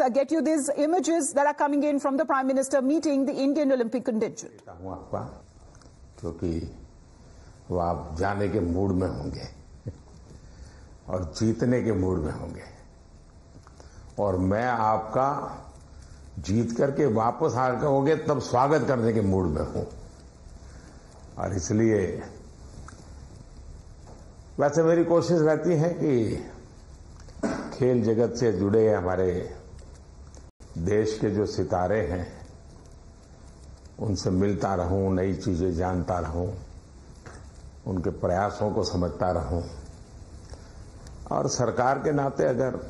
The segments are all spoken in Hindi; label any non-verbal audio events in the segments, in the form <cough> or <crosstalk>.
uh, get you these images that are coming in from the Prime Minister meeting the Indian Olympic contingent. आपका क्योंकि वो आप जाने के मूड में होंगे और जीतने के मूड में होंगे और मैं आपका जीत करके वापस आ होंगे तब स्वागत करने के मूड में हूँ और इसलिए वैसे मेरी कोशिश रहती है कि खेल जगत से जुड़े हमारे देश के जो सितारे हैं, उनसे मिलता रहूँ, नई चीज़ें जानता रहूँ, उनके प्रयासों को समझता रहूँ। और सरकार के नाते अगर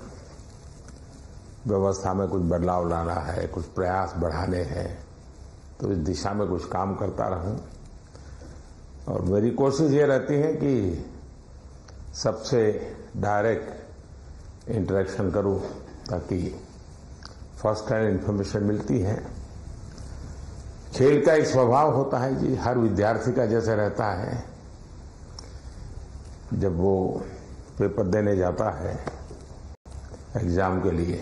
व्यवस्था में कुछ बदलाव लाना है, कुछ प्रयास बढ़ाने हैं तो इस दिशा में कुछ काम करता रहूँ। और मेरी कोशिश ये रहती है कि सबसे डायरेक्ट इंटरेक्शन करूँ, ताकि फ़र्स्ट हैंड इंफॉर्मेशन मिलती है। खेल का एक स्वभाव होता है जी, हर विद्यार्थी का जैसे रहता है। जब वो पेपर देने जाता है, एग्ज़ाम के लिए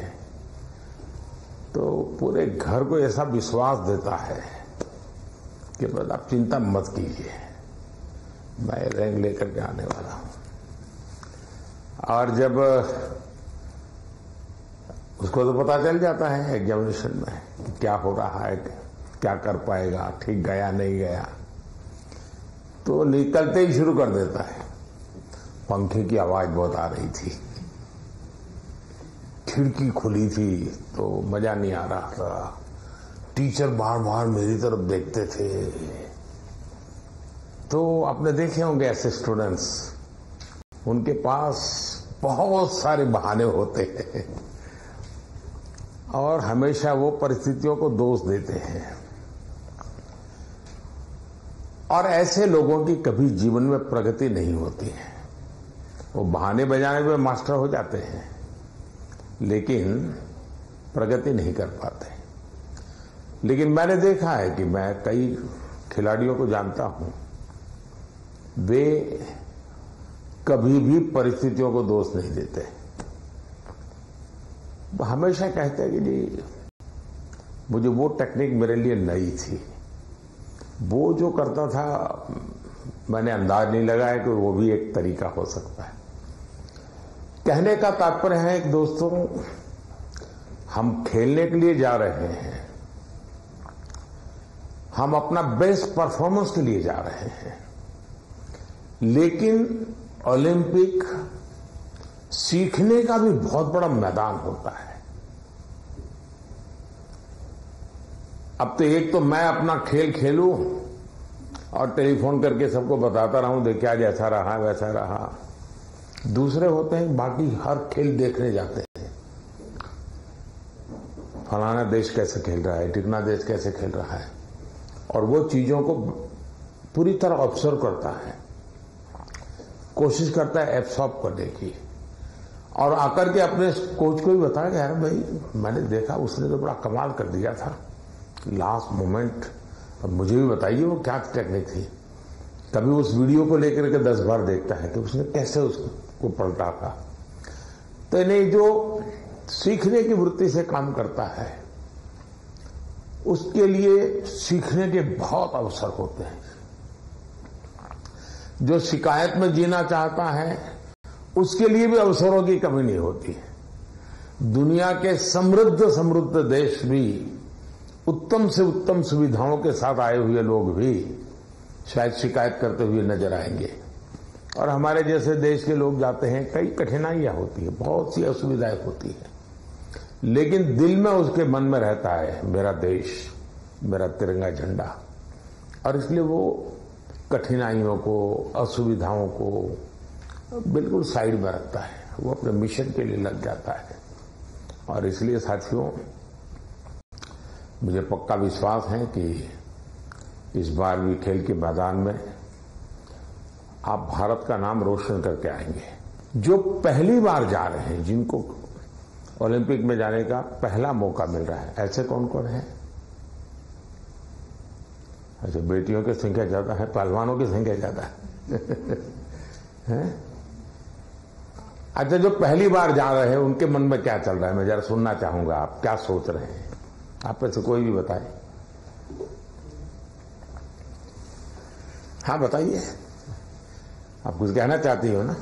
तो पूरे घर को ऐसा विश्वास देता है कि बस आप चिंता मत कीजिए, मैं रैंक लेकर के आने वाला हूँ। और जब उसको तो पता चल जाता है एग्जामिनेशन में क्या हो रहा है, क्या कर पाएगा, ठीक गया, नहीं गया। तो निकलते ही शुरू कर देता है। पंखे की आवाज़ बहुत आ रही थी। खिड़की खुली थी तो मज़ा नहीं आ रहा था। टीचर बार बार मेरी तरफ़ देखते थे। तो आपने देखे होंगे ऐसे स्टूडेंट्स उनके पास बहुत सारे बहाने होते हैं। और हमेशा वो परिस्थितियों को दोष देते हैं। और ऐसे लोगों की कभी जीवन में प्रगति नहीं होती है। वो बहाने बजाने में मास्टर हो जाते हैं, लेकिन प्रगति नहीं कर पाते। लेकिन मैंने देखा है कि मैं कई खिलाड़ियों को जानता हूँ, वे कभी भी परिस्थितियों को दोष नहीं देते। हमेशा कहते हैं कि जी, मुझे वो टेक्निक मेरे लिए नई थी। वो जो करता था, मैंने अंदाज नहीं लगाया कि वो भी एक तरीका हो सकता है। कहने का तात्पर्य है कि दोस्तों, हम खेलने के लिए जा रहे हैं। हम अपना बेस्ट परफॉर्मेंस के लिए जा रहे हैं। लेकिन ओलंपिक सीखने का भी बहुत बड़ा मैदान होता है। अब तो एक तो मैं अपना खेल खेलूं और टेलीफोन करके सबको बताता रहूँ, देख क्या जैसा रहा, वैसा रहा। दूसरे होते हैं, बाकी हर खेल देखने जाते हैं। फलाना देश कैसे खेल रहा है टिकना देश कैसे खेल रहा है? और वो चीज़ों को पूरी तरह ऑब्ज़र्व करता है। कोशिश करता है एब्सॉर्ब करने की। और आकर के अपने कोच को भी बताया यार भाई, मैंने देखा, उसने तो बड़ा कमाल कर दिया था। लास्ट मोमेंट अब मुझे भी बताइए वो क्या टेक्निक थी। कभी उस वीडियो को लेकर के दस बार देखता है कि उसने कैसे उसको पलटा था। तो इन्हें जो सीखने की वृत्ति से काम करता है, उसके लिए सीखने के बहुत अवसर होते हैं। जो शिकायत में जीना चाहता है उसके लिए भी अवसरों की कमी नहीं होती। है दुनिया के समृद्ध समृद्ध देश भी उत्तम से उत्तम सुविधाओं के साथ आए हुए लोग भी शायद शिकायत करते हुए नज़र आएँगे। और हमारे जैसे देश के लोग जाते हैं, कई कठिनाइयाँ होती है, बहुत सी असुविधाएँ होती है। लेकिन दिल में उसके मन में रहता है, मेरा देश, मेरा तिरंगा झंडा। और इसलिए वो कठिनाइयों को, असुविधाओं को बिल्कुल साइड में रखता है। वो अपने मिशन के लिए लग जाता है। और इसलिए साथियों मुझे पक्का विश्वास है कि इस बार भी खेल के मैदान में आप भारत का नाम रोशन करके आएँगे। जो पहली बार जा रहे हैं जिनको ओलंपिक में जाने का पहला मौका मिल रहा है ऐसे कौन कौन है? अच्छा बेटियों की संख्या ज़्यादा है पहलवानों की संख्या ज़्यादा है, <laughs> है? अच्छा जो पहली बार जा रहे हैं, उनके मन में क्या चल रहा है? मैं जरा सुनना चाहूँगा, आप क्या सोच रहे हैं? आप में से कोई भी बताए। हाँ बताइए। आप कुछ कहना चाहती हो ना?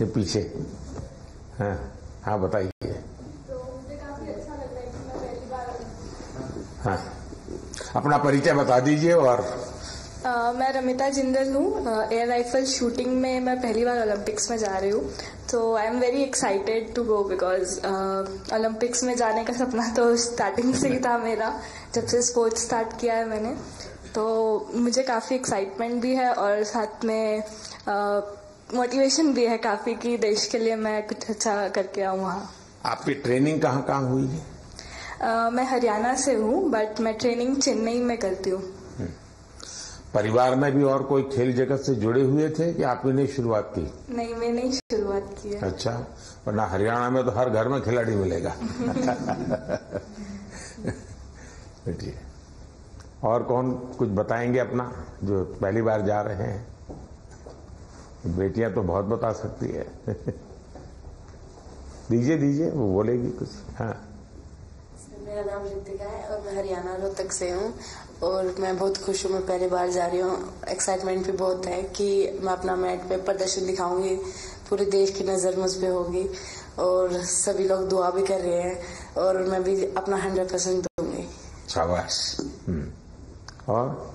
ये पीछे। हाँ हाँ बताइए। तो अच्छा हाँ। अपना परिचय बता दीजिए और मैं रमिता जिंदल हूँ। एयर राइफल शूटिंग में मैं पहली बार ओलंपिक्स में जा रही हूँ। तो I am very excited to go because Olympics में जाने का सपना तो स्टार्टिंग से ही था मेरा जब से स्पोर्ट्स स्टार्ट किया है मैंने। तो मुझे काफ़ी एक्साइटमेंट भी है और साथ में मोटिवेशन uh, भी है काफ़ी कि देश के लिए मैं कुछ अच्छा करके आऊँ वहाँ। आपकी ट्रेनिंग कहाँ कहाँ हुई? है आ, मैं हरियाणा से हूँ बट मैं ट्रेनिंग चेन्नई में करती हूँ। परिवार में भी और कोई खेल जगत से जुड़े हुए थे कि आप ही ने शुरुआत की? नहीं मैंने ही शुरुआत की है। अच्छा वरना हरियाणा में तो हर घर में खिलाड़ी मिलेगा। बैठिए। और कौन कुछ बताएँगे अपना जो पहली बार जा रहे हैं? बेटियाँ तो बहुत बता सकती है। दीजिए दीजिए वो बोलेगी कुछ। हाँ। मेरा नाम ऋतिका है और मैं हरियाणा रोहतक से हूँ। और मैं बहुत खुश हूँ, मैं पहली बार जा रही हूँ। एक्साइटमेंट भी बहुत है कि मैं अपना मैट पे प्रदर्शन दिखाऊँगी। पूरे देश की नज़र मुझ पे होगी और सभी लोग दुआ भी कर रहे हैं और मैं भी अपना हंड्रेड परसेंट दूँगी। हम्म। और?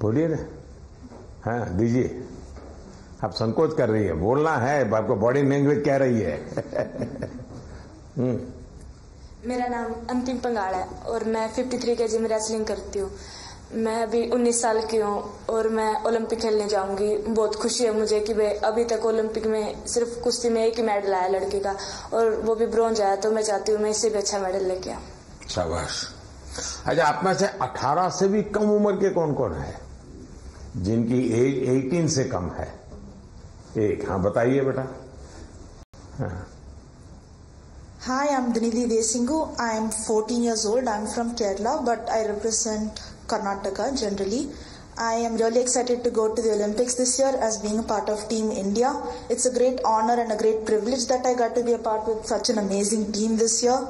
बोलिए हाँ दीजिए। आप संकोच कर रही है। बोलना है, आपको बॉडी लैंग्वेज कह रही है। <laughs> हम्म। मेरा नाम अंतिम पंगाड़ है और मैं 53 थ्री के जी में रेसलिंग करती हूँ। मैं अभी 19 साल की हूँ और मैं ओलंपिक खेलने जाऊँगी। बहुत खुशी है मुझे कि भाई अभी तक ओलंपिक में सिर्फ़ कुश्ती में एक ही मेडल आया लड़के का और वो भी ब्रॉन्ज आया तो मैं चाहती हूँ मैं इससे भी अच्छा मेडल लेके आऊँ। शाबाश। अच्छा आप में से 18 से भी कम उम्र के कौन कौन है? जिनकी एज 18 से कम है। एक हाँ बताइए बेटा। हाँ। Hi, I'm Dinidhi Desingu. I'm 14 years old. I'm from Kerala, but I represent Karnataka generally. I am really excited to go to the Olympics this year as being a part of Team India. It's a great honor and a great privilege that I got to be a part with such an amazing team this year.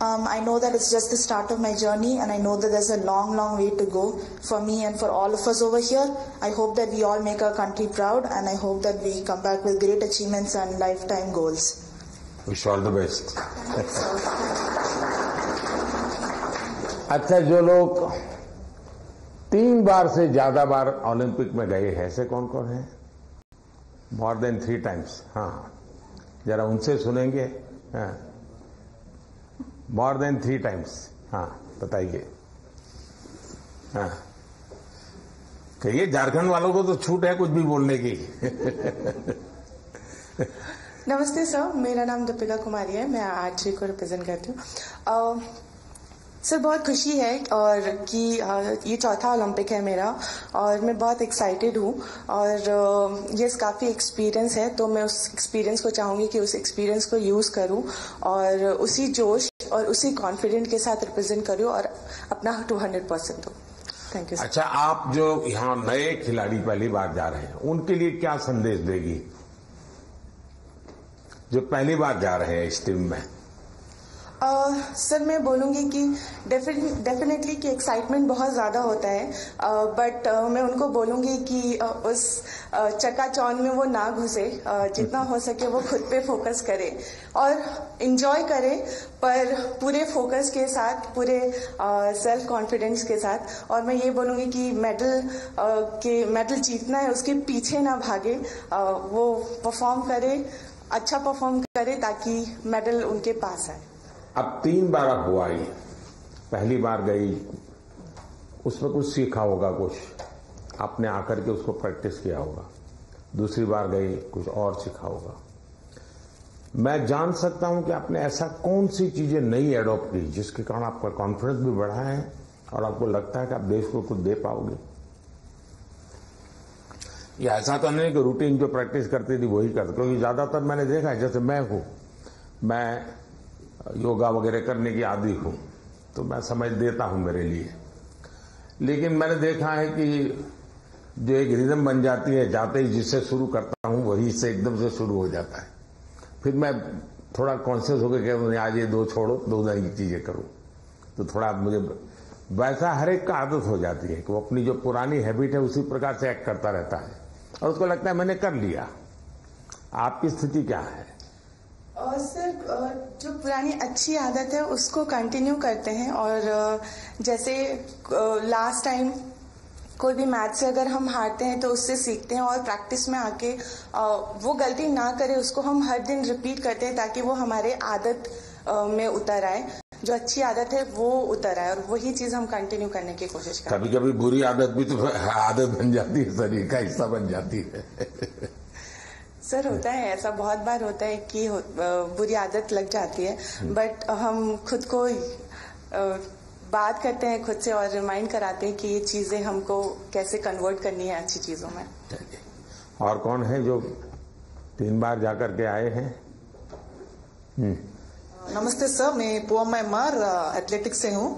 Um, I know that it's just the start of my journey, and I know that there's a long, long way to go for me and for all of us over here. I hope that we all make our country proud, and I hope that we come back with great achievements and lifetime goals. Wish all the best. अच्छा जो लोग तीन बार से ज़्यादा बार ओलंपिक में गए हैं, ऐसे कौन कौन है? मोर देन थ्री टाइम्स हाँ। जरा उनसे सुनेंगे मोर देन थ्री टाइम्स हाँ बताइए। हाँ। कहिए, झारखंड वालों को तो छूट है कुछ भी बोलने की। <laughs> नमस्ते सर, मेरा नाम दीपिका कुमारी है, मैं आर्चरी को रिप्रेजेंट करती हूँ। सर, बहुत खुशी है और कि ये चौथा ओलंपिक है मेरा और मैं बहुत एक्साइटेड हूँ और ये काफ़ी एक्सपीरियंस है तो मैं उस एक्सपीरियंस को चाहूँगी कि उस एक्सपीरियंस को यूज़ करूँ और उसी जोश और उसी कॉन्फिडेंट के साथ रिप्रेजेंट करूँ और अपना टू हंड्रेड परसेंट दूँ थैंक यू अच्छा आप जो यहाँ नए खिलाड़ी पहली बार जा रहे हैं, उनके लिए क्या संदेश देगी? जो पहली बार जा रहे हैं इस टीम में। Uh, सर मैं बोलूँगी कि डेफिनेटली कि एक्साइटमेंट बहुत ज़्यादा होता है। बट uh, uh, मैं उनको बोलूँगी कि uh, उस uh, चकाचौन में वो ना घुसे। uh, जितना हो सके वो खुद पे फोकस करे और इंजॉय करे पर पूरे फोकस के साथ पूरे सेल्फ uh, कॉन्फिडेंस के साथ। और मैं ये बोलूँगी कि मेडल uh, के मेडल जीतना है उसके पीछे ना भागे। uh, वो परफॉर्म करे अच्छा परफॉर्म करे ताकि मेडल उनके पास आए। अब तीन बार आप हुआ ये। पहली बार गई, उसमें कुछ सीखा होगा कुछ। आपने आकर के उसको प्रैक्टिस किया होगा। दूसरी बार गई, कुछ और सीखा होगा। मैं जान सकता हूँ कि आपने ऐसा कौन सी चीज़ें नई एडॉप्ट की, जिसके कारण आपका कॉन्फिडेंस भी बढ़ा है और आपको लगता है कि आप देश को कुछ दे पाओगे। ये ऐसा तो नहीं कि रूटीन जो प्रैक्टिस करती थी वही करते, क्योंकि ज़्यादातर मैंने देखा है, जैसे मैं हूँ, मैं योगा वगैरह करने की आदि हूँ तो मैं समझ देता हूँ मेरे लिए। लेकिन मैंने देखा है कि जो एक रिदम बन जाती है, जाते ही जिससे शुरू करता हूँ, वही से एकदम से शुरू हो जाता है। फिर मैं थोड़ा कॉन्शियस होकर कहता आज ये दो छोड़ो, दो नई चीज़ें करूँ। तो थोड़ा मुझे वैसा हर एक का आदत हो जाती है कि वो अपनी जो पुरानी हैबिट है, उसी प्रकार से एक्ट करता रहता है। और उसको लगता है मैंने कर लिया। आपकी स्थिति क्या है? और सर जो पुरानी अच्छी आदत है, उसको कंटिन्यू करते हैं। और जैसे लास्ट टाइम कोई भी मैच से अगर हम हारते हैं तो उससे सीखते हैं और प्रैक्टिस में आके वो गलती ना करें, उसको हम हर दिन रिपीट करते हैं ताकि वो हमारे आदत में उतर आए। जो अच्छी आदत है वो उतर आए और वही चीज़ हम कंटिन्यू करने की कोशिश करें कभी कभी बुरी आदत भी तो आदत बन जाती है शरीर का हिस्सा बन जाती है। सर होता है ऐसा बहुत बार होता है कि बुरी आदत लग जाती है बट हम खुद को बात करते हैं खुद से और रिमाइंड कराते हैं कि ये चीज़ें हमको कैसे कन्वर्ट करनी है अच्छी चीज़ों में। और कौन है जो तीन बार जाकर के आए हैं? नमस्ते सर, मैं पुअम मार एथलेटिक्स से हूँ।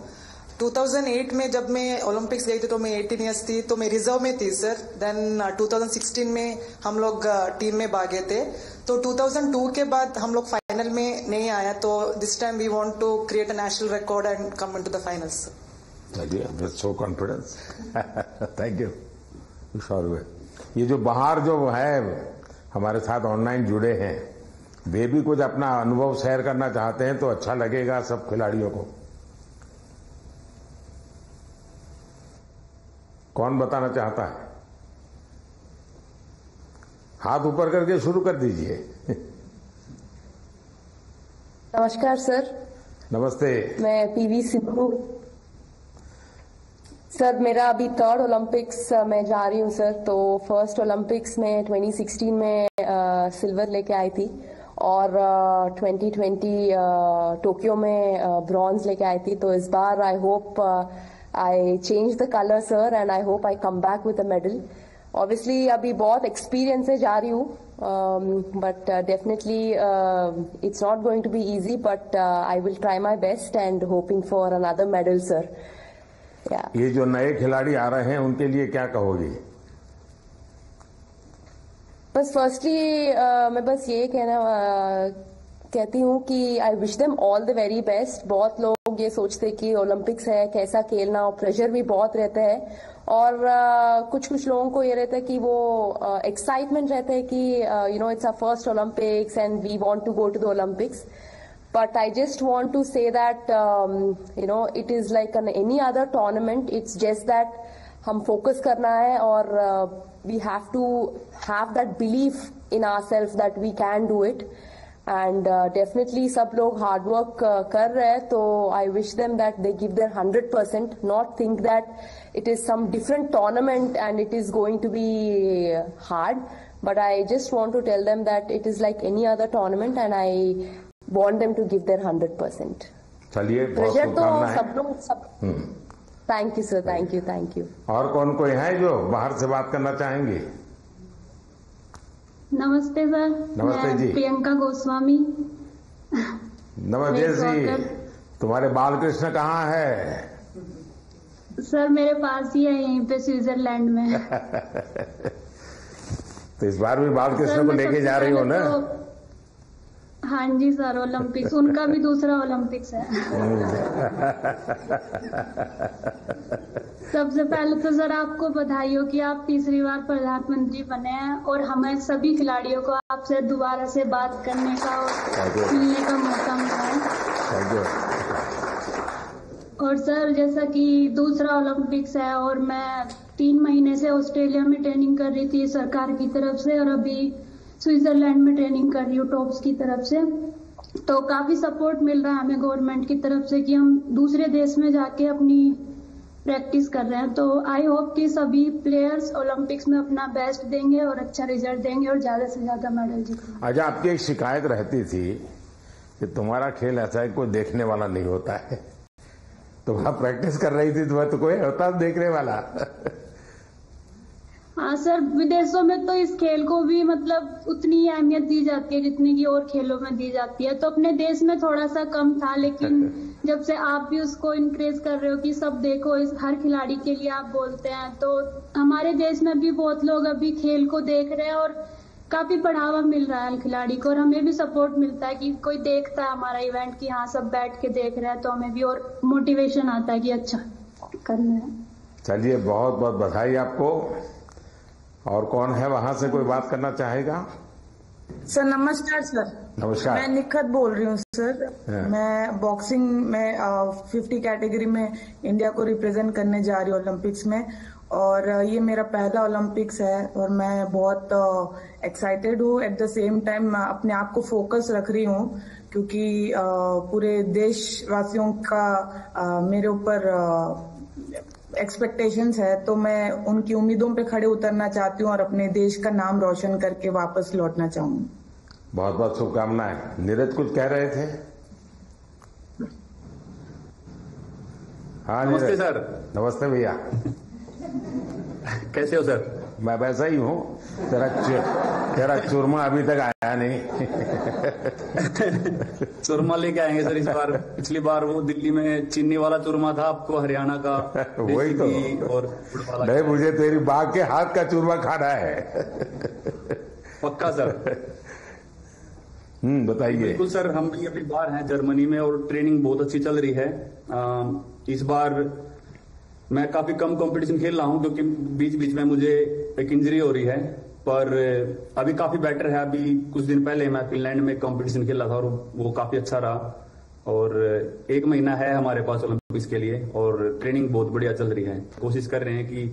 2008 में जब मैं ओलंपिक्स गई थी तो मैं 18 इयर्स थी तो मैं रिज़र्व में थी सर देन 2016 में हम लोग टीम में भागे थे। तो 2002 के बाद हम लोग फाइनल में नहीं आया तो this time we want to create a national record and come into the finals so confidence thank you ये जो बाहर जो है हमारे साथ ऑनलाइन जुड़े हैं वे भी कुछ अपना अनुभव शेयर करना चाहते हैं तो अच्छा लगेगा सब खिलाड़ियों को। कौन बताना चाहता है? हाथ ऊपर करके शुरू कर दीजिए। नमस्कार सर। नमस्ते। मैं पीवी सिंधु सर मेरा अभी थर्ड ओलंपिक्स में जा रही हूँ सर। तो फ़र्स्ट ओलंपिक्स में 2016 में सिल्वर लेके आई थी। और ट्वेंटी ट्वेंटी टोक्यो में ब्रॉन्ज लेके आई थी तो इस बार I hope I change the colour sir and I hope I come back with a medal obviously अभी बहुत एक्सपीरियंस से जा रही हूँ but definitely it's not going to be easy but I will try my best and hoping for another medal sir ये जो नए खिलाड़ी आ रहे हैं, उनके लिए क्या कहोगी? बस फर्स्टली uh, मैं बस ये कहना uh, कहती हूँ कि I wish them all the very best बहुत लोग ये सोचते कि ओलंपिक्स है कैसा खेलना और प्रेशर भी बहुत रहता है। और uh, कुछ कुछ लोगों को ये रहता है कि वो एक्साइटमेंट uh, रहता है कि you know it's a first Olympics and we want to go to the Olympics but I just want to say that um, you know it is like an any other. It's just that हम फोकस करना है और we have to have that belief in our self that we can do it and definitely सब लोग हार्ड वर्क uh, कर रहे हैं तो I wish them that they give their hundred percent not think that it is some different tournament and it is going to be hard but I just want to tell them that it is like any other tournament and I want them to give their 100%. चलिए बहुत तो सब लोग सब thank you sir thank you thank you और कौन कोई है जो बाहर से बात करना चाहेंगे? नमस्ते सर। नमस्ते जी। प्रियंका गोस्वामी। नमस्ते जी। तुम्हारे बाल कृष्ण कहाँ है? सर मेरे पास ही है यहीं पे स्विट्जरलैंड में। <laughs> तो इस बार भी बाल कृष्ण को लेके जा रही हो ना? तो- हाँ जी सर ओलंपिक्स उनका भी दूसरा ओलंपिक्स है। सबसे पहले तो सर आपको बधाई हो कि आप तीसरी बार प्रधानमंत्री बने हैं और हमें सभी खिलाड़ियों को आपसे दोबारा से बात करने का और मिलने का मौका मिला है। और सर जैसा कि दूसरा ओलंपिक्स है और मैं तीन महीने से ऑस्ट्रेलिया में ट्रेनिंग कर रही थी सरकार की तरफ़ से और अभी स्विट्जरलैंड में ट्रेनिंग कर रही हूँ टॉप्स की तरफ़ से। तो काफ़ी सपोर्ट मिल रहा है हमें गवर्नमेंट की तरफ़ से कि हम दूसरे देश में जाके अपनी प्रैक्टिस कर रहे हैं। तो आई होप कि सभी प्लेयर्स ओलंपिक्स में अपना बेस्ट देंगे और अच्छा रिज़ल्ट देंगे और ज़्यादा से ज़्यादा मेडल जीतेंगे अच्छा आपकी एक शिकायत रहती थी कि तुम्हारा खेल ऐसा है कोई देखने वाला नहीं होता है। तुम आप प्रैक्टिस कर रही थी तुम्हें तो कोई होता देखने वाला। हाँ सर विदेशों में तो इस खेल को भी मतलब उतनी ही अहमियत दी जाती है जितनी की और खेलों में दी जाती है। तो अपने देश में थोड़ा सा कम था लेकिन जब से आप भी उसको इनक्रेज कर रहे हो कि सब देखो इस हर खिलाड़ी के लिए आप बोलते हैं तो हमारे देश में भी बहुत लोग अभी खेल को देख रहे हैं और काफ़ी बढ़ावा मिल रहा है खिलाड़ी को और हमें भी सपोर्ट मिलता है कि कोई देखता है हमारा इवेंट कि हाँ सब बैठ के देख रहे हैं तो हमें भी और मोटिवेशन आता है कि अच्छा करना है। चलिए बहुत बहुत बधाई आपको। और कौन है वहाँ से कोई बात करना चाहेगा? सर नमस्कार सर नमस्कार. मैं निखत बोल रही हूँ सर। मैं बॉक्सिंग में फिफ्टी कैटेगरी में इंडिया को रिप्रेजेंट करने जा रही हूँ ओलंपिक्स में और ये मेरा पहला ओलंपिक्स है और मैं बहुत एक्साइटेड हूँ. एट द सेम टाइम अपने आप को फोकस रख रही हूँ क्योंकि पूरे देशवासियों का मेरे ऊपर एक्सपेक्टेशंस है तो मैं उनकी उम्मीदों पे खड़े उतरना चाहती हूँ और अपने देश का नाम रोशन करके वापस लौटना चाहूँगी। बहुत बहुत शुभकामनाएँ। नीरज कुछ कह रहे थे? हाँ नमस्ते सर। नमस्ते भैया। कैसे हो सर? मैं वैसा ही हूँ। तेरा तेरा चूरमा अभी तक आया नहीं। <laughs> चूरमा लेके आएँगे सर इस बार। पिछली बार वो दिल्ली में चीनी वाला चूरमा था आपको हरियाणा का <laughs> वही तो। और नहीं मुझे तेरी बाघ के हाथ का चूरमा खाना है। पक्का सर? हम्म बताइए। बिल्कुल सर हम भी अभी बाहर हैं जर्मनी में और ट्रेनिंग बहुत अच्छी चल रही है। अम, इस बार मैं काफ़ी कम कंपटीशन खेल रहा हूँ क्योंकि बीच बीच में मुझे एक इंजरी हो रही है। पर अभी काफ़ी बेटर है। अभी कुछ दिन पहले मैं फिनलैंड में कंपटीशन खेला था और वो काफ़ी अच्छा रहा। और एक महीना है हमारे पास ओलंपिक्स के लिए और ट्रेनिंग बहुत बढ़िया चल रही है। कोशिश कर रहे हैं कि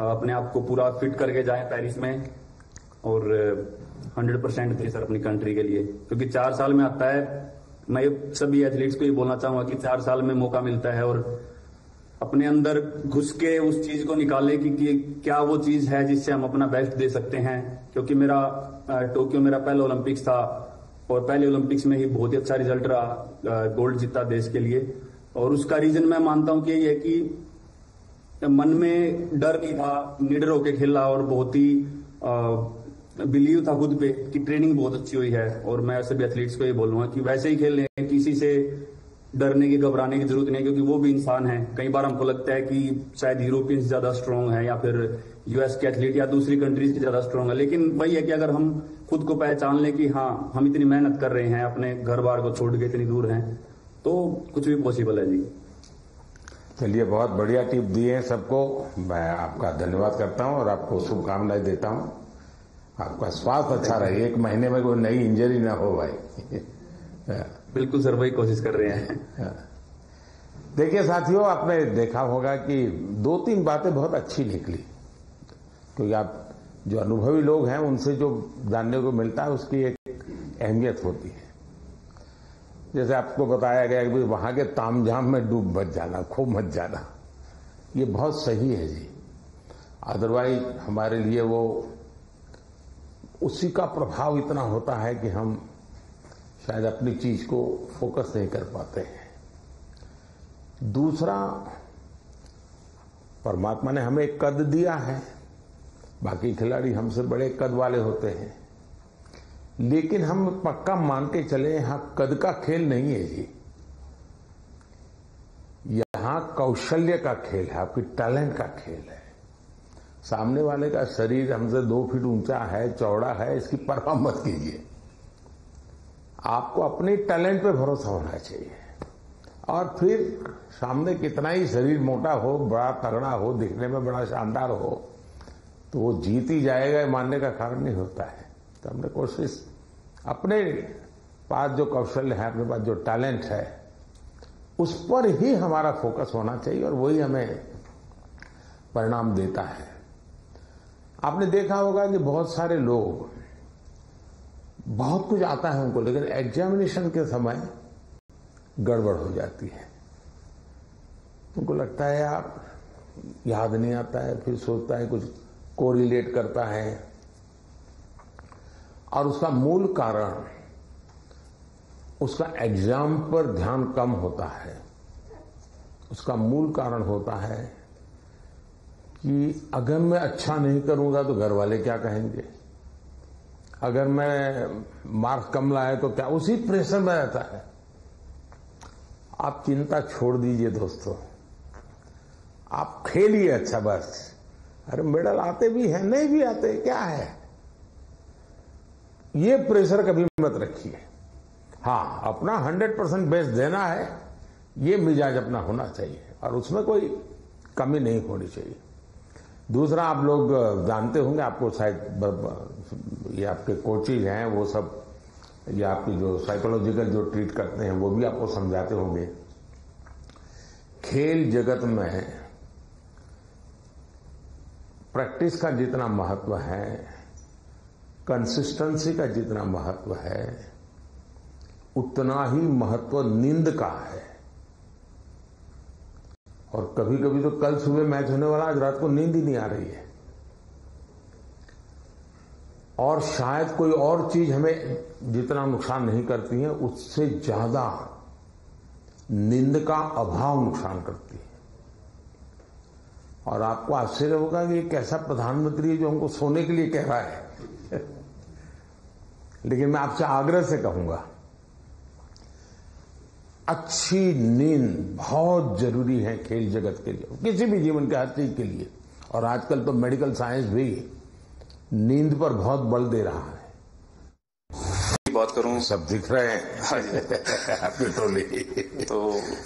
अपने आप को पूरा फिट करके जाए पेरिस में और हंड्रेड परसेंट दे सर अपनी कंट्री के लिए। क्योंकि चार साल में आता है, मैं सभी एथलीट्स को ये बोलना चाहूँगा कि चार साल में मौका मिलता है और अपने अंदर घुस के उस चीज़ को निकाले कि, कि क्या वो चीज़ है जिससे हम अपना बेस्ट दे सकते हैं। क्योंकि मेरा टोक्यो मेरा पहला ओलंपिक्स था और पहले ओलंपिक्स में ही बहुत ही अच्छा रिज़ल्ट रहा गोल्ड जीता देश के लिए। और उसका रीजन मैं मानता हूँ कि ये है कि मन में डर भी था निडर होके खेला और बहुत ही बिलीव था खुद पे कि ट्रेनिंग बहुत अच्छी हुई है। और मैं सभी एथलीट्स को ये बोलूँगा कि वैसे ही खेलें किसी से डरने की, घबराने की ज़रूरत नहीं क्योंकि वो भी इंसान है। कई बार हमको लगता है कि शायद यूरोपियंस ज़्यादा स्ट्रांग है या फिर यूएस के एथलीट या दूसरी कंट्रीज़ की ज़्यादा स्ट्रांग है। लेकिन वही है कि अगर हम खुद को पहचान लें कि हाँ हम इतनी मेहनत कर रहे हैं, अपने घर बार को छोड़ के इतनी दूर हैं तो कुछ भी पॉसिबल है जी। चलिए, बहुत बढ़िया टिप दिए हैं सबको। मैं आपका धन्यवाद करता हूँ और आपको शुभकामनाएँ देता हूँ। आपका स्वास्थ्य अच्छा रहे एक महीने में कोई नई इंजरी ना हो भाई। <laughs> बिल्कुल सर वही कोशिश कर रहे हैं। देखिए साथियों, आपने देखा होगा कि दो तीन बातें बहुत अच्छी निकली। क्योंकि आप जो अनुभवी लोग हैं, उनसे जो जानने को मिलता है, उसकी एक अहमियत होती है। जैसे आपको बताया गया कि वहाँ के तामझाम में डूब मत जाना, खूब मत जाना। ये बहुत सही है जी। अदरवाइज़ हमारे लिए वो उसी का प्रभाव इतना होता है कि हम शायद अपनी चीज़ को फोकस नहीं कर पाते हैं। दूसरा, परमात्मा ने हमें कद दिया है। बाकी खिलाड़ी हमसे बड़े कद वाले होते हैं। लेकिन हम पक्का मान के चले, यहाँ कद का खेल नहीं है जी। यहाँ कौशल्य का खेल है, आपकी टैलेंट का खेल है। सामने वाले का शरीर हमसे दो फीट ऊँचा है, चौड़ा है, इसकी परवाह मत कीजिए। आपको अपने टैलेंट पे भरोसा होना चाहिए। और फिर सामने कितना ही शरीर मोटा हो, बड़ा तगड़ा हो, दिखने में बड़ा शानदार हो तो वो जीत ही जाएगा मानने का कारण नहीं होता है। तो हमने कोशिश, अपने पास जो कौशल्य है, अपने पास जो टैलेंट है, उस पर ही हमारा फोकस होना चाहिए और वही हमें परिणाम देता है। आपने देखा होगा कि बहुत सारे लोग बहुत कुछ आता है उनको, लेकिन एग्जामिनेशन के समय गड़बड़ हो जाती है। उनको लगता है, यार, याद नहीं आता है, फिर सोचता है कुछ कोरिलेट करता है। और उसका मूल कारण, उसका एग्ज़ाम पर ध्यान कम होता है। उसका मूल कारण होता है कि अगर मैं अच्छा नहीं करूँगा तो घर वाले क्या कहेंगे? अगर मैं मार्क्स कम लाए तो क्या उसी प्रेशर में रहता है? आप चिंता छोड़ दीजिए दोस्तों। आप खेलिए अच्छा बस। अरे मेडल आते भी हैं, नहीं भी आते, क्या है? ये प्रेशर कभी मत रखिए। हाँ अपना हंड्रेड परसेंट बेस्ट देना है, ये मिजाज अपना होना चाहिए, और उसमें कोई कमी नहीं होनी चाहिए। दूसरा, आप लोग जानते होंगे, आपको शायद ये आपके कोचिज हैं, वो सब, ये आपकी जो साइकोलॉजिकल जो ट्रीट करते हैं, वो भी आपको समझाते होंगे। खेल जगत में प्रैक्टिस का जितना महत्व है कंसिस्टेंसी का जितना महत्व है, उतना ही महत्व नींद का है। और कभी कभी तो कल सुबह मैच होने वाला, आज रात को नींद ही नहीं आ रही है। और शायद कोई और चीज़ हमें जितना नुकसान नहीं करती है, उससे ज़्यादा नींद का अभाव नुकसान करती है। और आपको आश्चर्य होगा कि एक ऐसा प्रधानमंत्री है जो हमको सोने के लिए कह रहा है। <laughs> लेकिन मैं आपसे आग्रह से कहूँगा, अच्छी नींद बहुत ज़रूरी है खेल जगत के लिए, किसी भी जीवन के हर चीज़ के लिए। और आजकल तो मेडिकल साइंस भी नींद पर बहुत बल दे रहा है। बात करूँ? सब दिख रहे हैं। हाँ जी। <laughs> पेट्रोली तो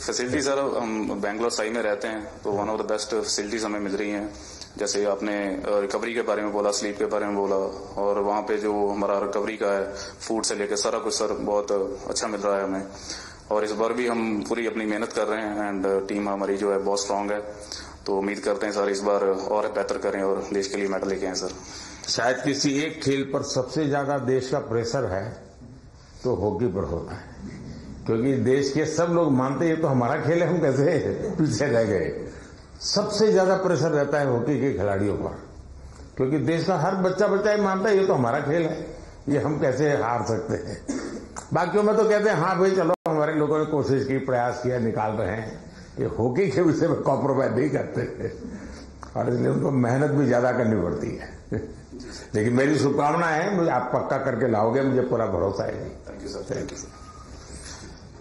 फैसिलिटी सर हम बैंगलोर साई में रहते हैं तो one of the best facilities हमें मिल रही हैं। जैसे आपने रिकवरी के बारे में बोला स्लीप के बारे में बोला और वहाँ पे जो हमारा रिकवरी का है फ़ूड से लेकर सारा कुछ सर बहुत अच्छा मिल रहा है हमें। और इस बार भी हम पूरी अपनी मेहनत कर रहे हैं एंड टीम हमारी जो है बहुत स्ट्रांग है। तो उम्मीद करते हैं सर इस बार और बेहतर करें और देश के लिए मेडल लेके आए सर। शायद किसी एक खेल पर सबसे ज़्यादा देश का प्रेशर है तो हॉकी पर होता है। क्योंकि देश के सब लोग मानते हैं तो हमारा खेल है, हम कैसे पीछे रह गए? सबसे ज़्यादा प्रेशर रहता है हॉकी के खिलाड़ियों पर। क्योंकि देश का हर बच्चा बच्चा ही मानता है, ये तो हमारा खेल है, ये हम कैसे हार सकते हैं? बाकियों में तो कहते हैं हाँ भाई, चलो, हमारे लोगों ने कोशिश की, प्रयास किया, निकाल रहे हैं। ये हॉकी के विषय में कॉम्प्रोमाइज नहीं करते। और इसलिए उनको मेहनत भी ज़्यादा करनी पड़ती है। लेकिन मेरी शुभकामना है मुझे आप पक्का करके लाओगे मुझे पूरा भरोसा है। Thank you sir thank you sir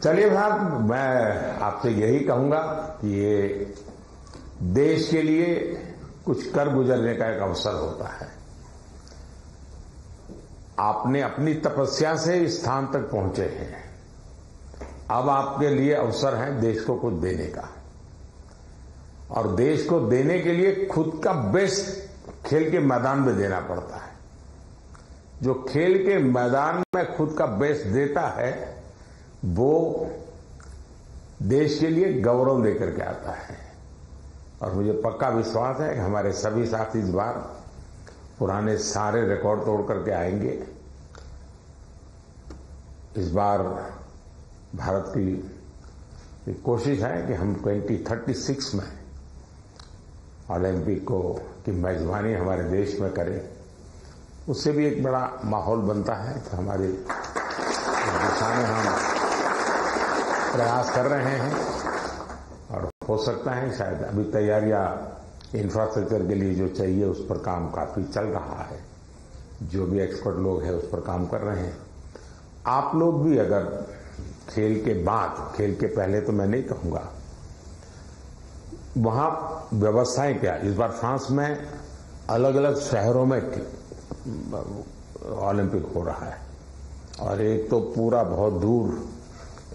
चलिए साहब मैं आपसे यही कहूँगा कि ये देश के लिए कुछ कर गुजरने का एक अवसर होता है। आपने अपनी तपस्या से इस स्थान तक पहुँचे हैं। अब आपके लिए अवसर है देश को कुछ देने का। और देश को देने के लिए खुद का बेस्ट खेल के मैदान में देना पड़ता है। जो खेल के मैदान में खुद का बेस्ट देता है, वो देश के लिए गौरव लेकर के आता है। और मुझे पक्का विश्वास है कि हमारे सभी साथी इस बार पुराने सारे रिकॉर्ड तोड़ करके आएँगे। इस बार भारत की कोशिश है कि हम 2036 में ओलंपिक को की मेजबानी हमारे देश में करें। उससे भी एक बड़ा माहौल बनता है। तो हमारी दिशा में हम प्रयास कर रहे हैं और हो सकता है शायद अभी तैयारियाँ इंफ्रास्ट्रक्चर के लिए जो चाहिए, उस पर काम काफ़ी चल रहा है। जो भी एक्सपर्ट लोग हैं, उस पर काम कर रहे हैं। आप लोग भी अगर खेल के बाद, खेल के पहले तो मैं नहीं कहूँगा वहाँ व्यवस्थाएँ क्या। इस बार फ्रांस में अलग अलग शहरों में ओलंपिक हो रहा है। और एक तो पूरा बहुत दूर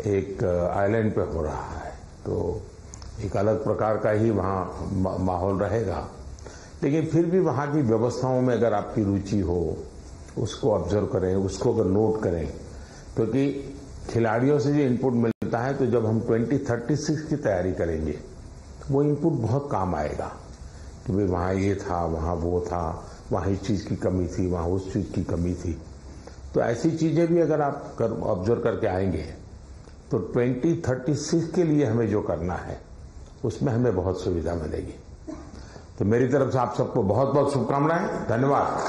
एक आइलैंड पे हो रहा है। तो एक अलग प्रकार का ही वहाँ माहौल रहेगा। लेकिन फिर भी वहाँ की व्यवस्थाओं में अगर आपकी रुचि हो, उसको ऑब्ज़र्व करें, उसको अगर नोट करें, क्योंकि तो खिलाड़ियों से जो इनपुट मिलता है तो जब हम 2036 की तैयारी करेंगे वो इनपुट बहुत काम आएगा कि भाई वहाँ ये था वहाँ वो था वहाँ इस चीज़ की कमी थी वहाँ उस चीज़ की कमी थी। तो ऐसी चीज़ें भी अगर आप कर, ऑब्ज़र्व करके आएँगे तो 2036 के लिए हमें जो करना है उसमें हमें बहुत सुविधा मिलेगी। तो मेरी तरफ़ से आप सबको बहुत बहुत शुभकामनाएँ। धन्यवाद।